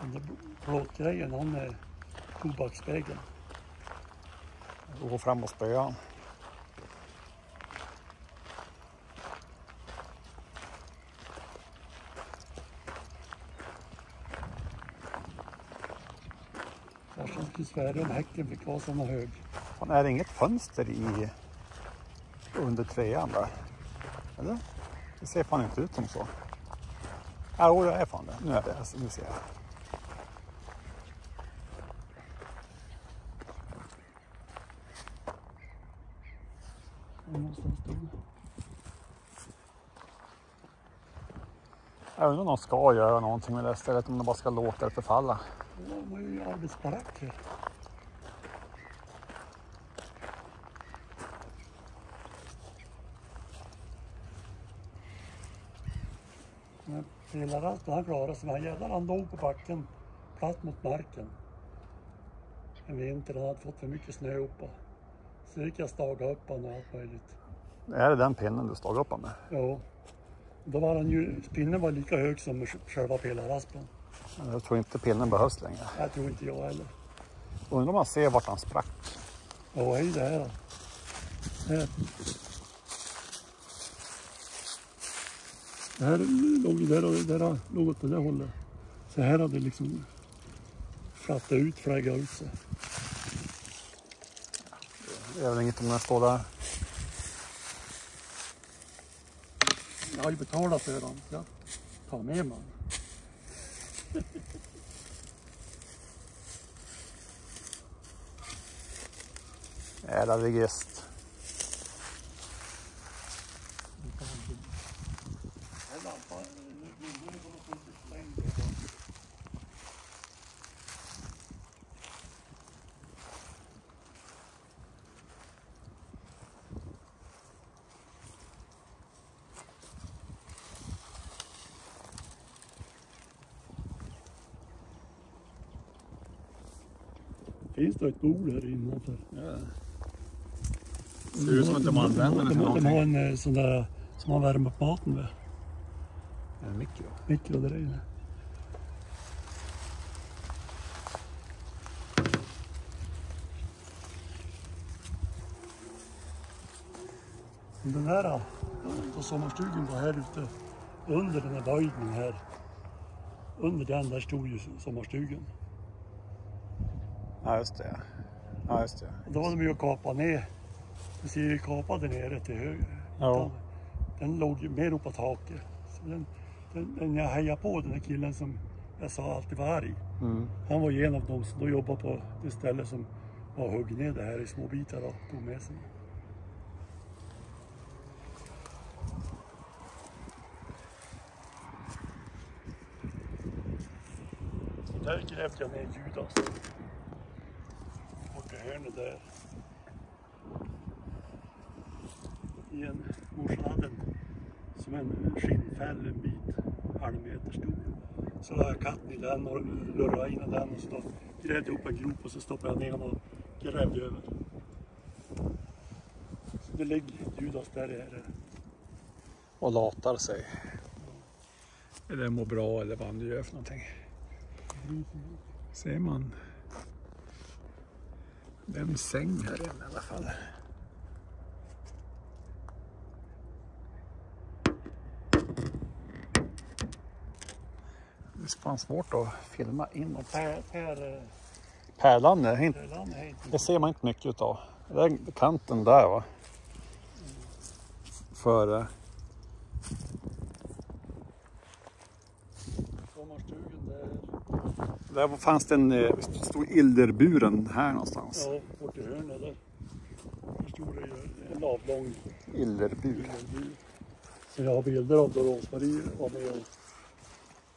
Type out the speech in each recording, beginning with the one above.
Den där plåtgrejen, han är tobaksspegeln. Jag går fram och spöar. Farsan skulle svära om häcken fick vara såna hög. Fan, är det inget fönster i under trean där? Eller? Det ser fan inte ut som så. Ja, jo, det är fan det. Nu är det. Alltså, nu ser jag. Var någonstans stod det. Jag undrar om de ska göra någonting med det stället, om de bara ska låta det förfalla. De har ju arbetsbarack här. Men Pelaraspen han klarade sig. Han jävlar han låg på backen platt mot marken. En vinter han hade fått för mycket snö uppe. Så gick jag staga upp honom och allt möjligt. Är det den pinnen du stod upp med? Ja. Då var han ju, pinnen var lika hög som själva pelaraspen. Jag tror inte pinnen behövs längre. Det tror inte jag heller. Undrar om man ser vart han sprack. Ja, hej det här. Det här låg där och där låg åt det där hållet. Så här hade det liksom flattat ut, flaggat ut sig. Det är väl inget om den står där. Jag har ju betalat för den. Jag tar med mig den. Ärade gäst. Den lampan, vindarna kommer få lite släng. Finns det ett bord här innanför? Ser ut som att de använder den de, till de, de någonting. har en eh, sån där som man värmer upp maten med. En mikro. Mikro där inne. Den här då, då sommarstugan var här ute under den här böjden här. Under den där stod ju sommarstugan. Ja, just det. Ja, just det. Och då var de ju att kapa ner. Du ser ju kapade nere till höger. Ja. Den låg ju mer upp på taket. Så den, den, den jag hejade på, den där killen som jag sa alltid var arg. Mm. Han var ju en av dem som då jobbade på det ställe som var hugg ner det här i små bitar och tog med sig. Och där grävde jag ner Judas. Hörnet där. I en, morsan hade en, som en skinnfäll en bit, halv meter stor. Så la jag katten i den och lurrade in i den och så grävde jag upp en grop och så stoppade jag ner den och grävde över. Så det ligger Judas där här. Och latar sig. Eller mår bra eller vad han nu gör för någonting. Ser man. Det är en säng här inne i alla fall. Det är fan svårt att filma in och Per, per, eh, pärlan är inte, per land är inte det ser man inte mycket utav. Det är kanten där va. Före. sommarstugan där. Fanns det en eh, stor ilderburen här någonstans. Ja, bort i hörnet där. Där stod det ju en avlång Illerbur. bur. Så jag har bilder av då Rose-Marie var med och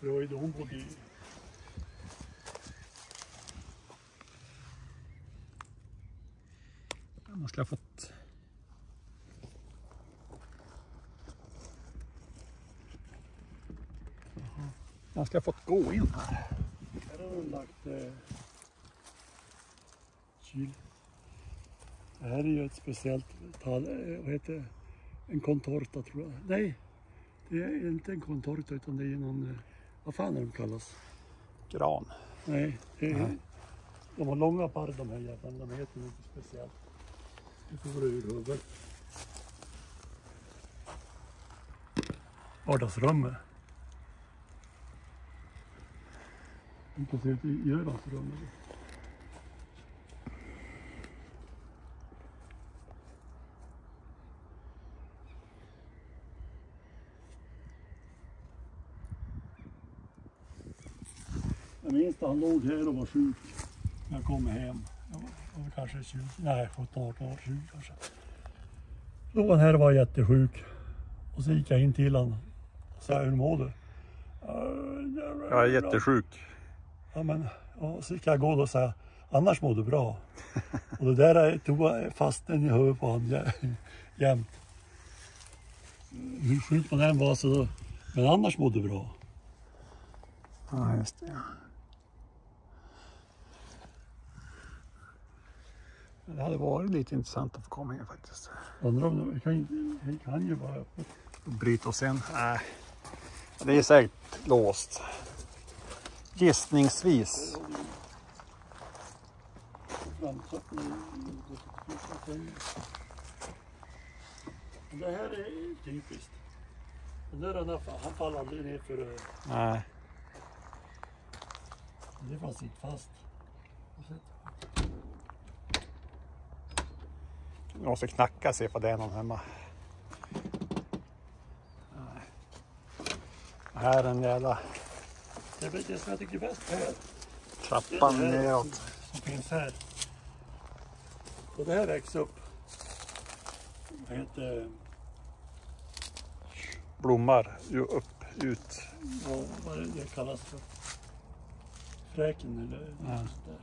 det var ju då hon bodde i Man skulle ha fått... Man skulle ha fått gå in här. Här har de lagt eh, kyl. Det här är ju ett speciellt tall, eh, vad heter det? En contorta tror jag. Nej, det är inte en contorta utan det är någon, eh, vad fan är de kallas? gran. Nej, det är, Nej. de har långa barr de här jävlarna. De heter något speciellt. Nu får du ur huvudet. Vardagsrummet. Vi kan se ut i Görans rum. Jag minns att han låg här och var sjuk när jag kom hem. Jag var, jag var kanske 20, nej 17, 18 år, 20 kanske. Låg han här och var jättesjuk. Och så gick jag in till honom och sa hur mår du? Jag är jättesjuk. Ja, men, ja, så gick jag gå och sa annars mår du bra. och det där tog jag fast den i huvudet på honom jä- jämt. Hur sjuk man än var så, men annars mår du bra. Ja, just det. Det hade varit lite intressant att få komma in faktiskt. Undrar om det kan, det kan ju vara öppet. Bryta oss in. Nej. Det är säkert låst. Gissningsvis. Det här är typiskt. Den där han, han faller aldrig ner för Nej. det fanns inte fast. Och Jag måste knacka se om det är någon hemma. Nej. Här är en jävla Det är det som jag tycker är bäst här. trappan det här neråt. Som finns här. Och det här växer upp. Vad heter Blommar ju upp, ut. ja, vad är det det kallas för? Fräken eller Ja. där.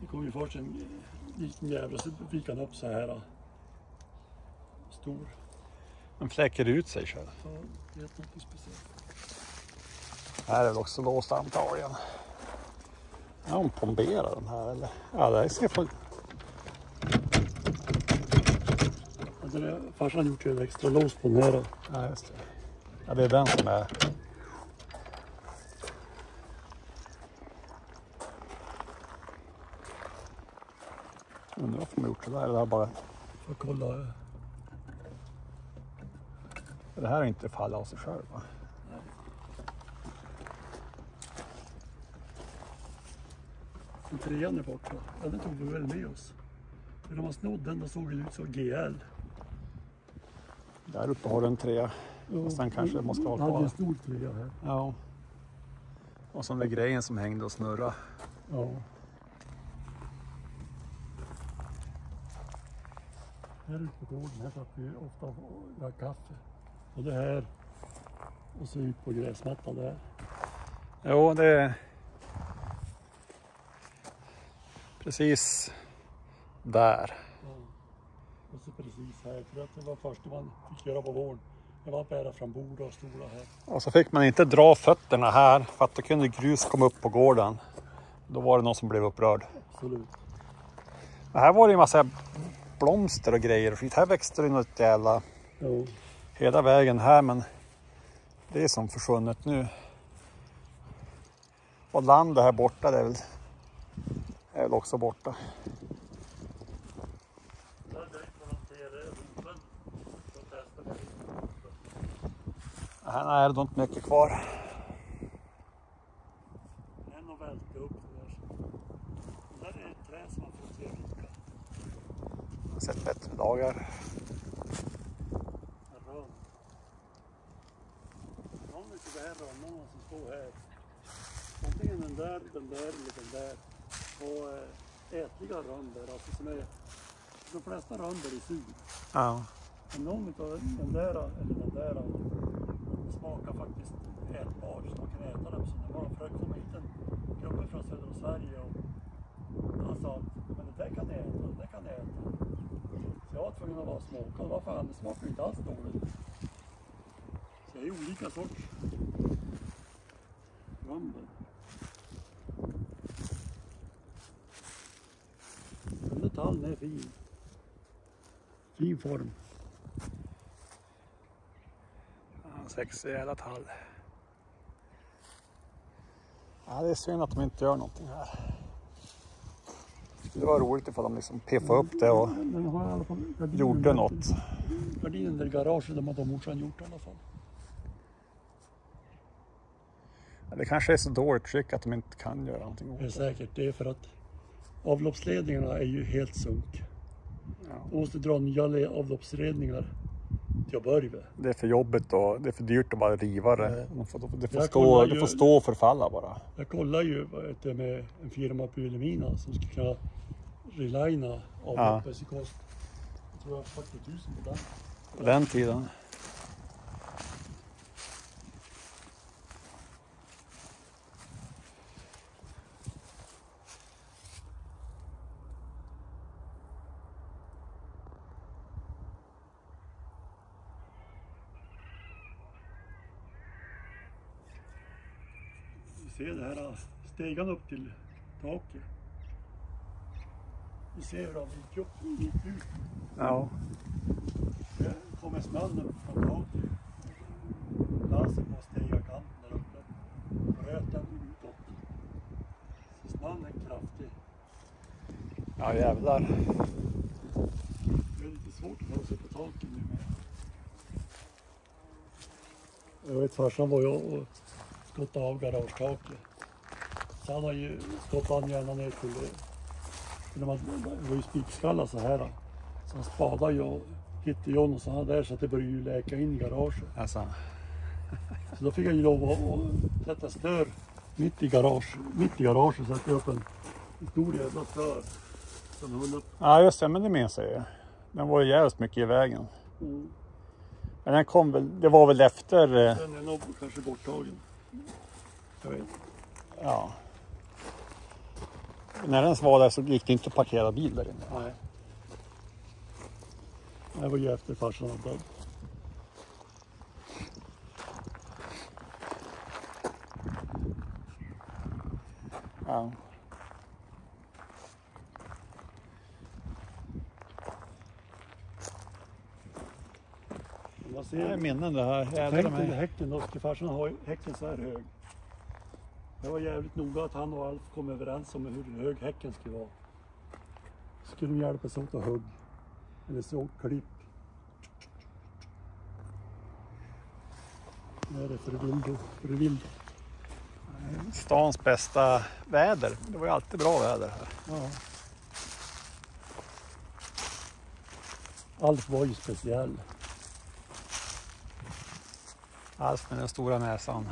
Det kom ju först en liten jävel så fick han upp så här. eh, Stor. Den fläker ut sig själv. Ja, det är något speciellt. Här är väl också låst antagligen. Ja, hon plomberar den här eller? Ja, det här ska få... Ja, farsan har gjort ett extra lås på den här. Ja, just det. Ja, det är den som är... Undrar varför de har gjort det där. Det här, bara... Får kolla. det här är inte fallit av sig själv va? Den trean är borta. Ja, den tog vi väl med oss. När de var snodd den, då såg det ut som GL. Där uppe har du en trea. Fast den kanske måste ha Han hade kvar. en stor trea här. Ja. Och så den där grejen som hängde och snurrade. Ja. Här ute på gården, här satt vi ofta och drack kaffe. Och det här. Och så ut på gräsmattan där. Jo, det är precis där. Ja. Och så precis här, för att det var första man fick göra på våren. Det var att bära fram bord och stolar här. Och så fick man inte dra fötterna här för att då kunde grus komma upp på gården. Då var det någon som blev upprörd. Absolut. Men här var det ju massa blomster och grejer och skit. Här växte det något jävla Ja. hela vägen här men det är som försvunnet nu. Och landet här borta det är väl, är väl också borta. Här nej, det är nog inte mycket kvar. En och välte upp det där. Det där är ett träd som har fått se vika. Jag har sett bättre dagar. Rönn. Någon utav de här rönnarna som står här. Antingen den där, den där eller den där. Och eh, ätliga rönnbär, alltså som är... De flesta rönnbär är sur. Ja. Men någon utav den där eller den där smakar faktiskt ätbar så man kan äta den på sina barn. För det kom hit en gubbe från södra Sverige och han sa att men det där kan ni äta, det där kan ni äta. Så jag var tvungen att vara smakad. Vad fan, det smakar ju inte alls dåligt. Så det är olika sorts rönnbär. Den där tallen är fin. Fin form. Ja, Sexig jävla tall. Ja, det är synd att de inte gör någonting här. Det var roligt ifall de liksom piffade upp det och gardinen gjorde något. Gardinen där i garaget, de har morsan gjort i alla fall. Det kanske är så dåligt skick att de inte kan göra någonting åt Det är säkert det är för att avloppsledningarna är ju helt sunk. Ja. Måste dra nya le- avloppsledningar till att börja med. Det är för jobbigt och det är för dyrt att bara riva det. De får, det, får stå, kollar det ju- får stå och förfalla bara. Jag kollar ju det, med en firma på Vilhelmina som skulle kunna relina avloppet. Ja. kost, jag tror jag har 40 000 på den. På den tiden. Ser det här stegan upp till taket. Vi ser hur den gick upp, gick ut. Ja. Det kommer snön upp från taket. Laser på stegarkanten där uppe. Bröt den utåt. Så snön är kraftig. Ja jävlar. Det är lite svårt att ta sig på taket nu med. Jag vet farsan var ju och skottade av garagetaket. Så han har ju skottat han gärna ner till när man var ju spikskallar så här. Så han spadade ju och hittade ju någon sån här där så att det började ju läka in i garaget. Alltså. Så då fick jag ju lov att, sätta stör mitt i garage, mitt i garaget sätta upp en stor jävla stör. Som höll upp. Ja just det, men det minns jag ju. Den var ju jävligt mycket i vägen. Mm. Men den kom väl, det var väl efter, eh, Den är nog kanske borttagen. Ja. När den var där så gick det inte att parkera bil där inne. Nej. Det var ju efter farsan var död. Ja. Men Man Det är minnen det här. Tänk dig häcken då, farsan ha häcken så här hög. Jag var jävligt noga att han och Alf kom överens om hur hög häcken skulle vara. Skulle de hjälpas åt att hugga. Eller så klipp. Vad är det för vild? För vild? Stans bästa väder. Det var ju alltid bra väder här. Ja. Alf var ju speciell. Alf med den stora näsan.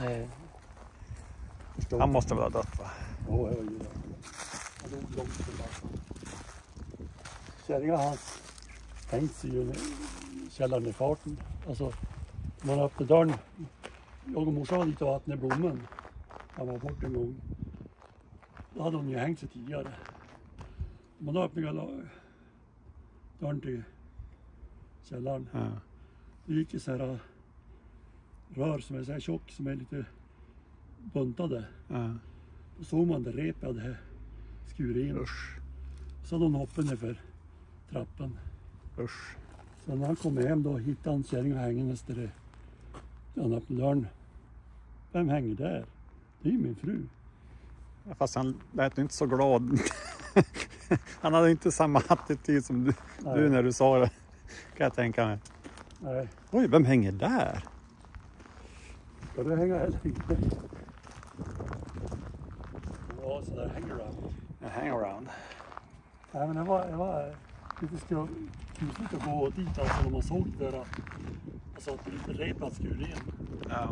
Förstår Han måste väl ha dött va? Ja, jag gillar det. Han dog långt tillbaka. Kärringarna hans tänkte sig ju i källaren i farten. Alltså, man öppnade dörren. Jag och morsan var dit och vattnade blommen. Han var bort en gång. Då hade hon ju hängt sig tidigare. Man öppnade dörren till källaren. Ja. Det gick ju så här rör som är så här tjock som är lite buntade. Ja. Då såg man det repet hade skurit in. Usch. Så hade hon hoppat ner för trappan. Usch. Så när han kom hem då hittade han kärringen hängandes där det. Han öppnade dörren. Vem hänger där? Det är ju min fru. Fast han lät inte så glad. han hade inte samma attityd som du, du när du sa det. Kan jag tänka mig. Nej, Oj, vem hänger där? Ska du hänga heller inte? Ja, sådär hangaround. En hangaround. Nej men det var, det var lite kusligt att gå dit alltså när man såg det där. Alltså att repet skurit in. Ja.